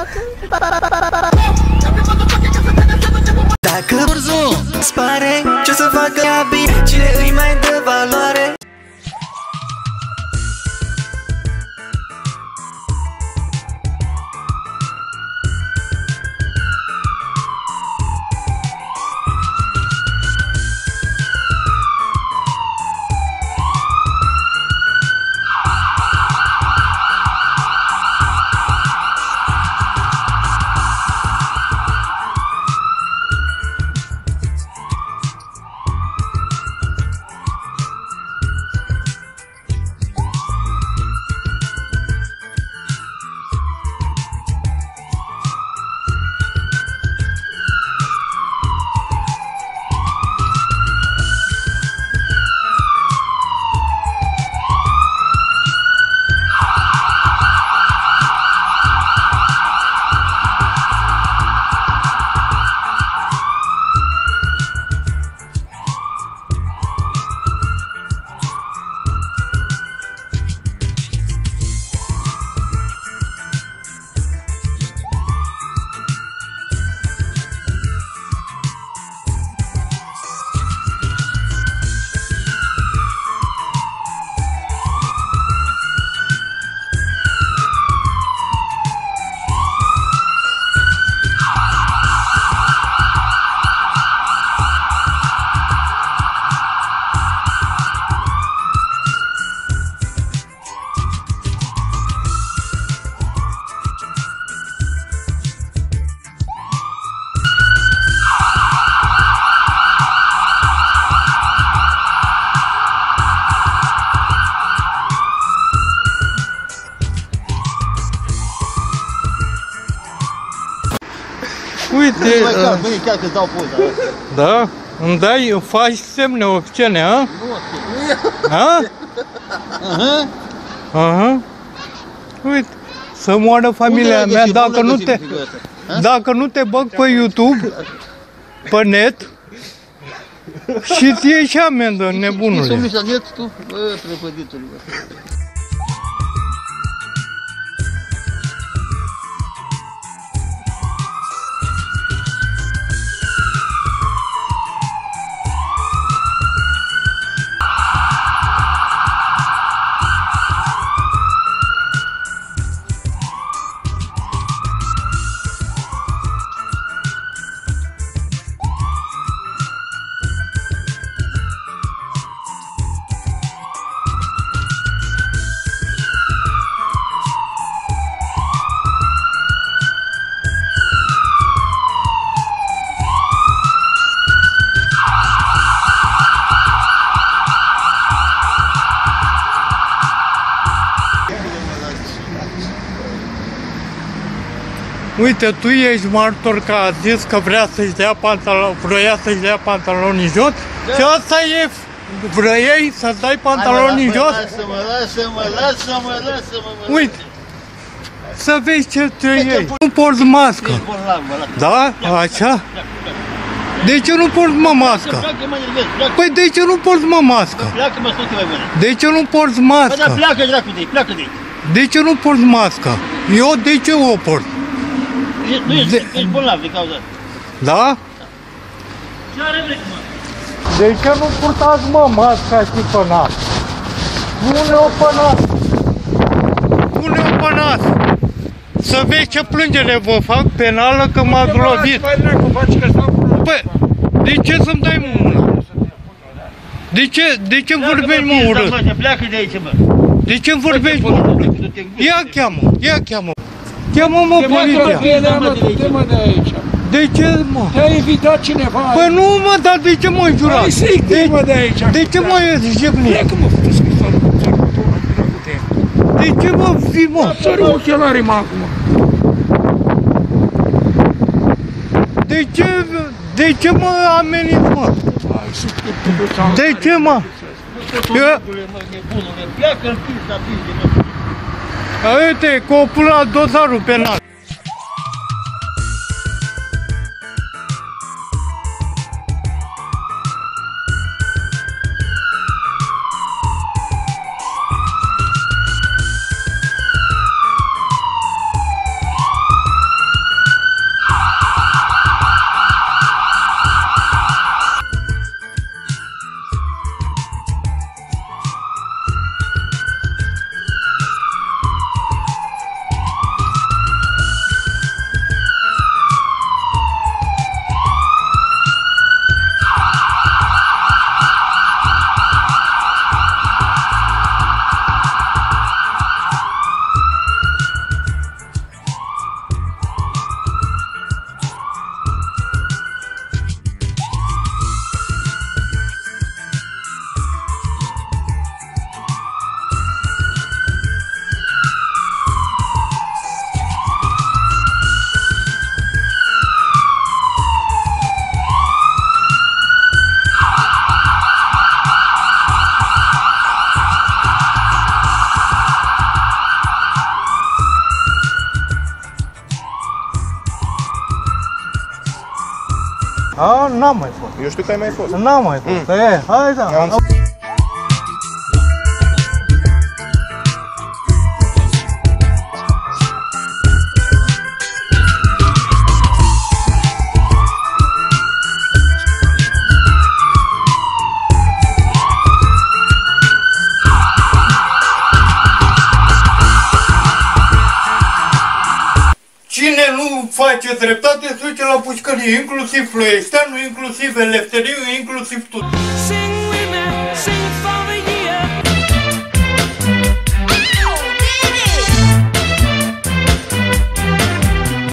Dacă Uite, Băi, chiar, uh, băi, chiar că-ți dau poza. da, îmi dai, îmi faci semne obscene, a? A? Aha. Aha. Uite, să moară familia Unde mea l-ai găsit? dacă Unde nu ai te, găsit figura asta? dacă nu te bag pe YouTube, pe net și ți ieși și amendă, Ești nebunule. omul ăsta net, tu? Bă, Uite, tu ești martor că a zis că vrea să-și dea pantalon, vroia să-și dea pantalonii jos și asta e, vrei să-ți dai pantalonii Hai, mă, jos? Lasă-mă, lasă-mă, lasă-mă, lasă-mă, mă. Uite, să vezi ce te iei. Nu porți mască, Ești bolnav, mă, lasă. da? Așa? De ce nu porți mă mască? Pleacă, mă, nervez, pleacă. Păi de ce nu porți mă mască? Pleacă, mă, sunt mai bine. De ce nu porți Bă, dar mască? pleacă, dracu de aici, pleacă de aici. De ce nu porți mască? Eu de ce o port? Ești- Nu ești, De- ești bolnav de cauza asta. Da? Ce are vrei, mă? De ce nu purtați mă masca și pe nas? Pune-o pe nas! Pune-o pe nas! Să vezi ce plângere vă fac penală că m-ați lovit. Păi, de ce să-mi dai mă mâna? De ce, de ce vorbești mă urât? Pleacă, pleacă de aici, bă. De ce vorbești mă urât? Ia cheamă, ia cheamă. Cheamă-mă poliția. Te-mă de aici. De ce mă? Te-a invitat cineva. Păi nu mă, dar de ce mă înjurați? Hai să-i De, mă de aici. de ce mă jignit? Pleacă mă, fă scrisoare cu țărătura, dracu de ea. De ce mă fi mă? Sări ochelarii mă acum. De ce, de ce mă ameniți mă? Hai să te puteți am. De ce mă? Eu, Nebunule, pleacă în pizda, pizde, mă. uite, copul la dosarul penal. A, n-am mai fost. Eu știu că ai mai fost. N-am mai fost. E, hai da. Am face dreptate se duce la pușcărie, inclusiv Ploieșteanu, inclusiv Elefteriu, inclusiv tu. Sing